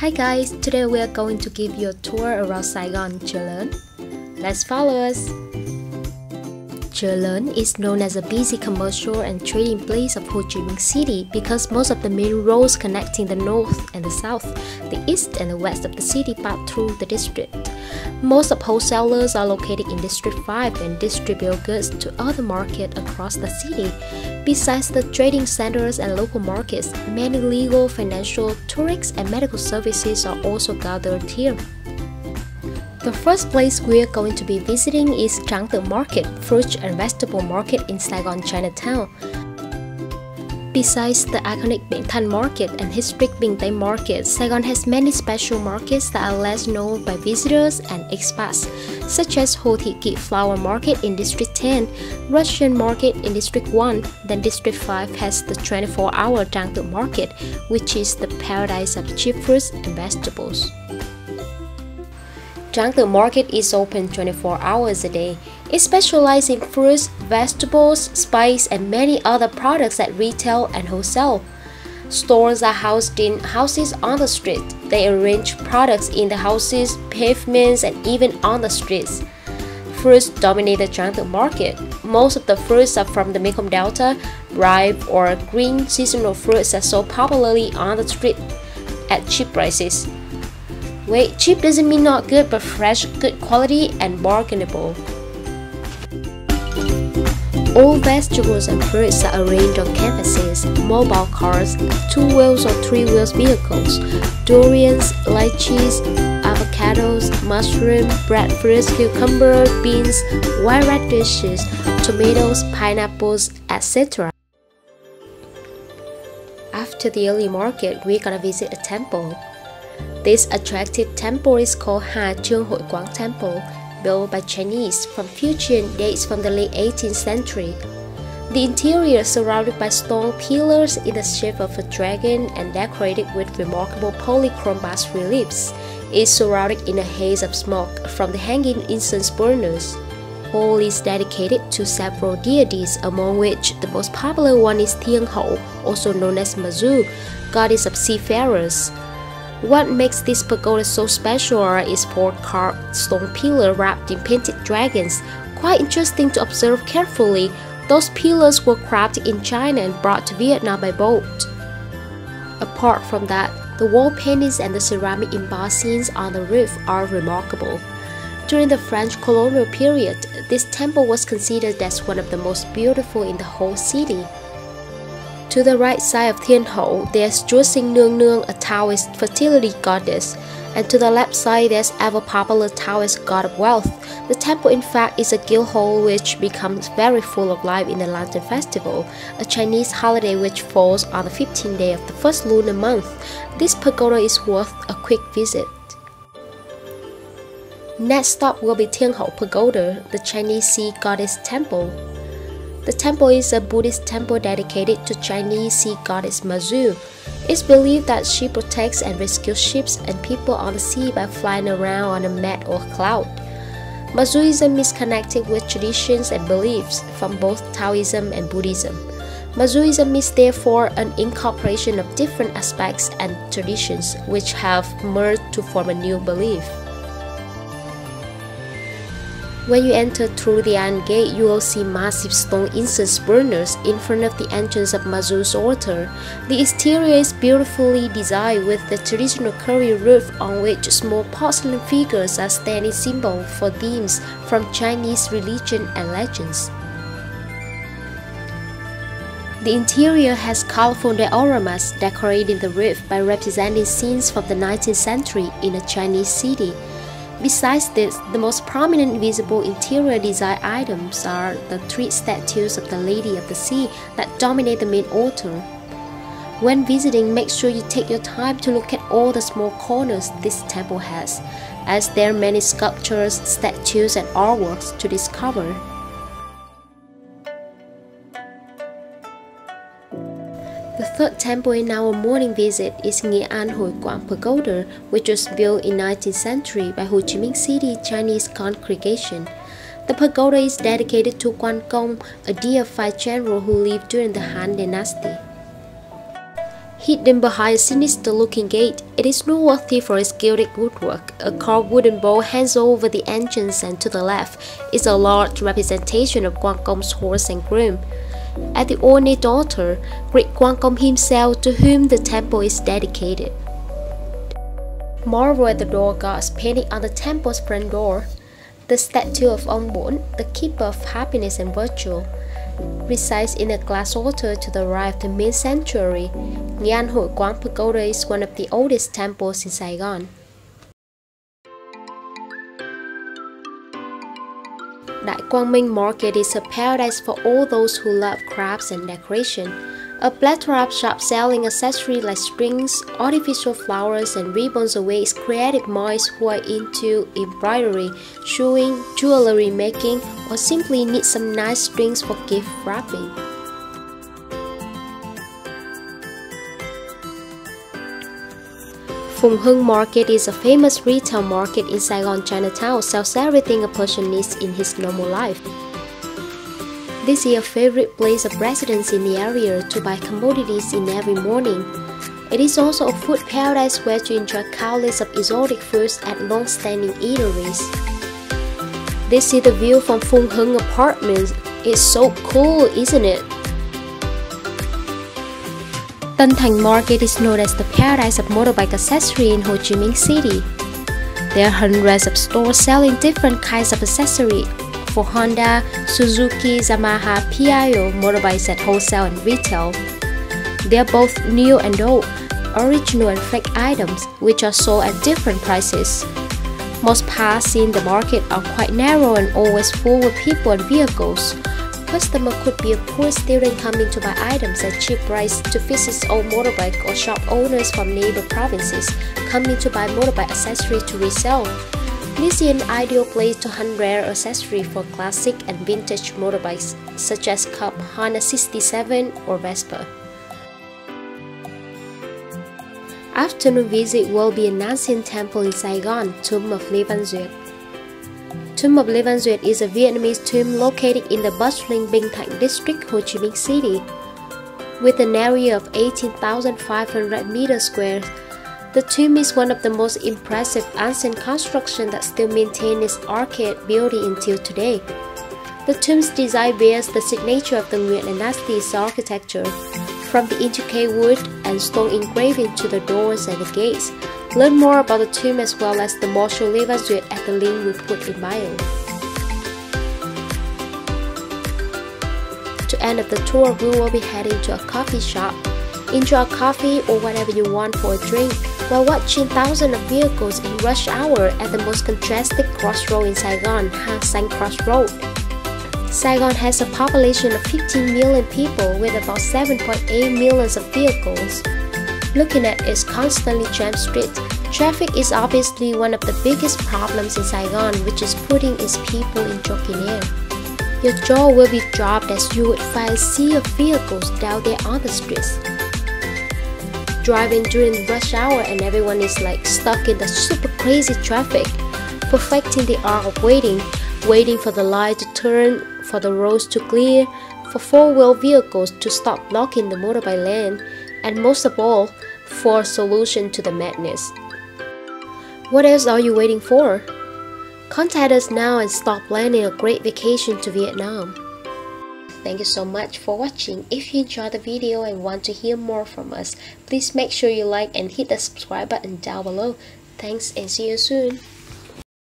Hi guys, today we are going to give you a tour around Saigon, Chợ Let's follow us! Chợ is known as a busy commercial and trading place of Ho Chi Minh City because most of the main roads connecting the north and the south, the east and the west of the city pass through the district. Most of wholesalers are located in District 5 and distribute goods to other markets across the city. Besides the trading centers and local markets, many legal, financial, tourist, and medical services are also gathered here. The first place we're going to be visiting is Tự Market, fruit and vegetable market in Saigon, Chinatown. Besides the iconic Ben Thanh Market and historic Tây Market, Saigon has many special markets that are less known by visitors and expats, such as Ho Thị Kỷ Flower Market in District 10, Russian Market in District 1, then District 5 has the 24-hour Trang Tự Market, which is the paradise of cheap fruits and vegetables. Tự Market is open 24 hours a day. It specializes in fruits, vegetables, spice, and many other products at retail and wholesale. Stores are housed in houses on the street. They arrange products in the houses, pavements, and even on the streets. Fruits dominate the Tự Market. Most of the fruits are from the Mekong Delta. Ripe or green seasonal fruits are sold popularly on the street at cheap prices. Wait, cheap doesn't mean not good, but fresh, good quality, and bargainable. All vegetables and fruits are arranged on canvases, mobile cars, two wheels or three wheels vehicles, durians, lychees, avocados, mushroom, breadfruits, cucumber, beans, white radishes, tomatoes, pineapples, etc. After the early market, we're gonna visit a temple. This attractive temple is called Hà Chương Hội Quán Temple, built by Chinese from Fujian dates from the late 18th century. The interior is surrounded by stone pillars in the shape of a dragon and decorated with remarkable polychrome bas reliefs. is surrounded in a haze of smoke from the hanging incense burners. All is dedicated to several deities, among which the most popular one is Thiên Hậu, also known as Mazu, goddess of seafarers. What makes this pagoda so special is four carved stone pillars wrapped in painted dragons. Quite interesting to observe carefully, those pillars were crafted in China and brought to Vietnam by boat. Apart from that, the wall paintings and the ceramic embossings on the roof are remarkable. During the French colonial period, this temple was considered as one of the most beautiful in the whole city. To the right side of Thiên Hậu, there's Chúa Nương Nương, a Taoist fertility goddess, and to the left side there's ever popular Taoist god of wealth. The temple in fact is a guild hall which becomes very full of life in the Lantern Festival, a Chinese holiday which falls on the 15th day of the first lunar month. This pagoda is worth a quick visit. Next stop will be Thiên Hậu Pagoda, the Chinese sea goddess temple. The temple is a Buddhist temple dedicated to Chinese sea goddess Mazu. It's believed that she protects and rescues ships and people on the sea by flying around on a mat or cloud. Mazuism is connected with traditions and beliefs from both Taoism and Buddhism. Mazuism is therefore an incorporation of different aspects and traditions which have merged to form a new belief. When you enter through the iron gate, you will see massive stone incense burners in front of the entrance of Mazu's altar. The exterior is beautifully designed with the traditional curvy roof on which small porcelain figures are standing symbol for themes from Chinese religion and legends. The interior has colorful dioramas decorating the roof by representing scenes from the 19th century in a Chinese city. Besides this, the most prominent visible interior design items are the three statues of the Lady of the Sea that dominate the main altar. When visiting, make sure you take your time to look at all the small corners this temple has, as there are many sculptures, statues, and artworks to discover. Third temple in our morning visit is An Hội Quán Pagoda, which was built in 19th century by Ho Chi Minh City Chinese congregation. The pagoda is dedicated to Quan Công, a deified general who lived during the Han Dynasty. Hidden behind a sinister looking gate, it is noteworthy for its gilded woodwork. A carved wooden bowl hangs over the entrance and to the left is a large representation of Guan Gong's horse and groom. At the ornate altar, great Gong himself to whom the temple is dedicated. Marvel at the door gods painted on the temple's front door. The statue of Ong Bon, the keeper of happiness and virtue, resides in a glass altar to the right of the main sanctuary. Ngan Hội Quán Pagoda is one of the oldest temples in Saigon. Minh Market is a paradise for all those who love crafts and decoration. A plethora of shops selling accessories like strings, artificial flowers, and ribbons awaits creative minds who are into embroidery, sewing, jewelry making, or simply need some nice strings for gift wrapping. Phùng Hưng Market is a famous retail market in Saigon Chinatown, sells everything a person needs in his normal life. This is a favorite place of residents in the area to buy commodities in every morning. It is also a food paradise where to enjoy countless of exotic foods at long-standing eateries. This is the view from Phung Hung Apartments. It's so cool, isn't it? Tân Thành Market is known as the paradise of motorbike accessory in Ho Chi Minh City. There are hundreds of stores selling different kinds of accessory for Honda, Suzuki, Yamaha, PIO motorbikes at wholesale and retail. They are both new and old, original and fake items, which are sold at different prices. Most paths in the market are quite narrow and always full with people and vehicles. Customer could be a poor student coming to buy items at cheap price to visit old motorbike or shop owners from neighbor provinces coming to buy motorbike accessories to resell. This is an ideal place to hunt rare accessories for classic and vintage motorbikes such as Cub, Honda 67 or Vespa. Afternoon visit will be an ancient temple in Saigon, Tomb of Le Van Duyệt. Tomb of Le Van Duyệt is a Vietnamese tomb located in the bustling Binh Thanh district, Ho Chi Minh City. With an area of 18,500 meters square, the tomb is one of the most impressive ancient constructions that still maintain its arcade beauty until today. The tomb's design bears the signature of the Nguyen dynasty's architecture, from the intricate wood and stone engraving to the doors and the gates. Learn more about the tomb as well as the Marshal Le Van Duyệt at the link we put in bio. To end of the tour, we will be heading to a coffee shop. Enjoy a coffee or whatever you want for a drink while watching thousands of vehicles in rush hour at the most congested crossroad in Saigon, Hang Xanh Crossroad. Saigon has a population of 15 million people with about 7.8 millions of vehicles. Looking at its constantly jammed streets, traffic is obviously one of the biggest problems in Saigon which is putting its people in choking air. Your jaw will be dropped as you would find a sea of vehicles down there on the streets. Driving during rush hour and everyone is like stuck in the super crazy traffic, perfecting the art of waiting, waiting for the light to turn, for the roads to clear, for four-wheel vehicles to stop blocking the motorbike lane, and most of all, for a solution to the madness. What else are you waiting for? Contact us now and start planning a great vacation to Vietnam. Thank you so much for watching. If you enjoyed the video and want to hear more from us, please make sure you like and hit the subscribe button down below. Thanks and see you soon.